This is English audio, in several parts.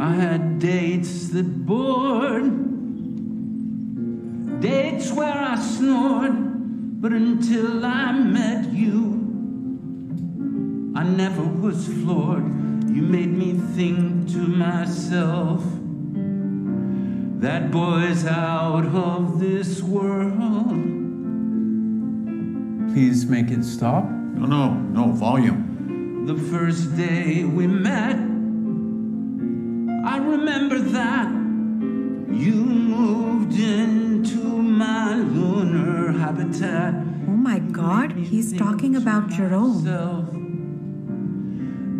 I had dates that bored, dates where I snored, but until I met you, I never was floored. You made me think to myself, that boy's out of this world. Please make it stop. No, no, no, volume. The first day we met, I remember that you moved into my lunar habitat. Oh my god, he's talking about Jerome. Myself,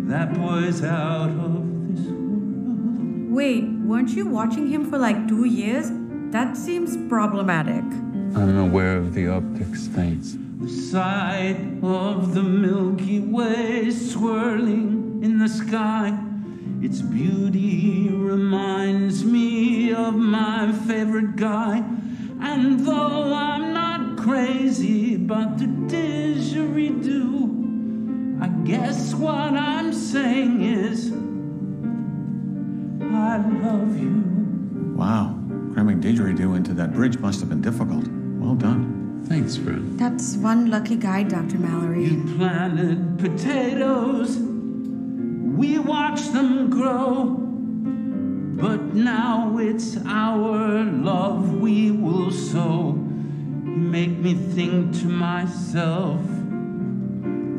That boy's out of this world. Wait, weren't you watching him for like two years? That seems problematic. I'm aware of the optics, thanks. The sight of the Milky Way swirling in the sky. Its beauty reminds me of my favorite guy. And though I'm not crazy about the didgeridoo, I guess what I'm saying is, I love you. Wow. Cramming didgeridoo into that bridge must have been difficult. Well done. Thanks, friend. That's one lucky guy, Dr. Mallory. You planted potatoes, we watched them grow. But now it's our love we will sow. Make me think to myself,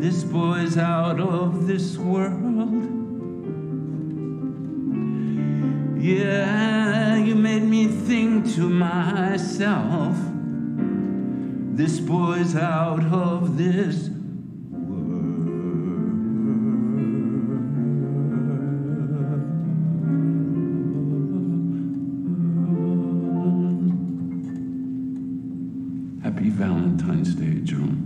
this boy's out of this world. Yeah, you made me think to myself, this boy's out of this Valentine's Day, Jerome.